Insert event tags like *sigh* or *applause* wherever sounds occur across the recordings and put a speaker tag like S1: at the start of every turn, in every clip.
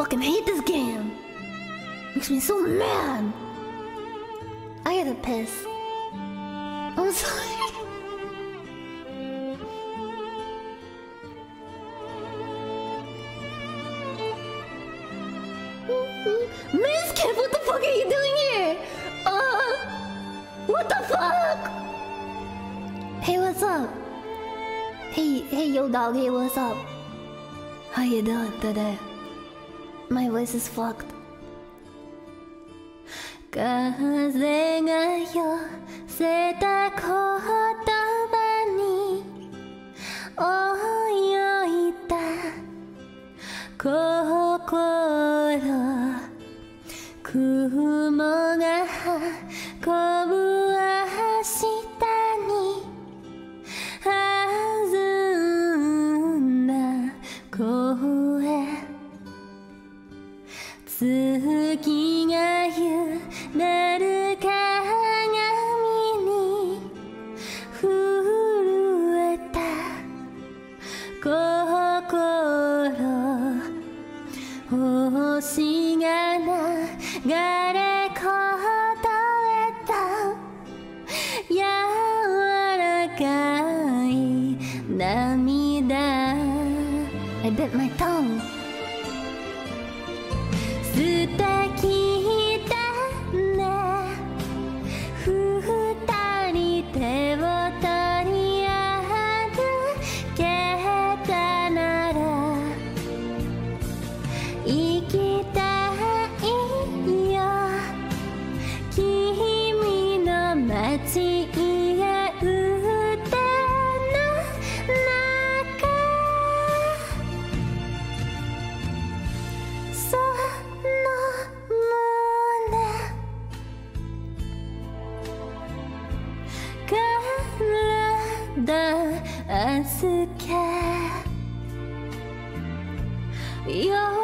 S1: fucking hate this game. Makes me so mad. I gotta piss. I'm sorry. *laughs* Miss Kid, what the fuck are you doing here? Uh, what the fuck? Hey, what's up? Hey, hey, yo, dog. Hey, what's up? How you doing today? My voice is fucked. 風が寄せた言葉に泳いだ心雲が運ぶ明日に弾んだ声月が揺れる鏡に震えた心星が流れこえた柔らかい涙。I bit my tongue 行きたいよ。君の街へ歌の中その胸体預け容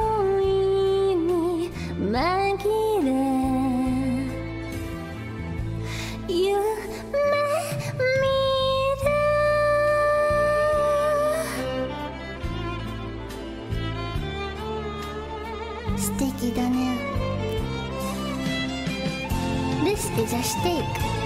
S1: 素敵だね。レシピじゃしていく。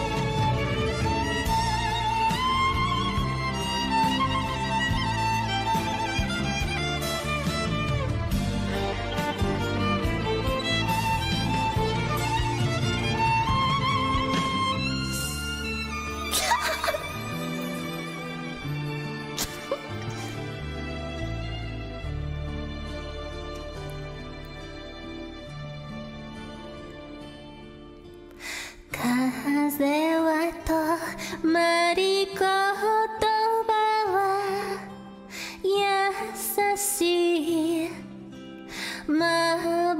S1: まり言葉は優しい。幻。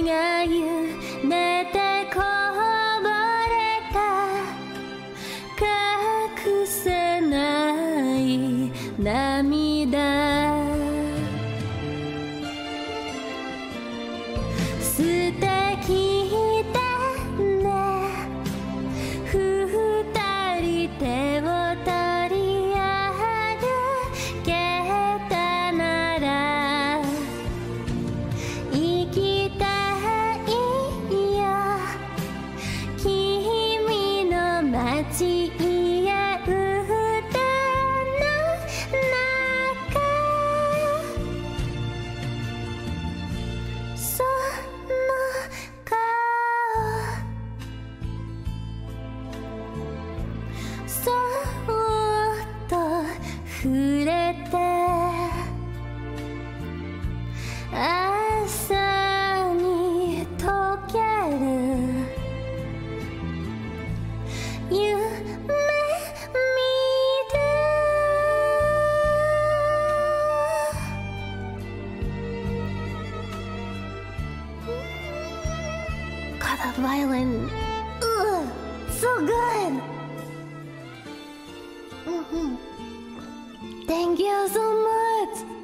S1: 星が揺くれて朝に溶ける夢見る God, that violin. Ugh, so good. Mm-hmm. Thank you so much.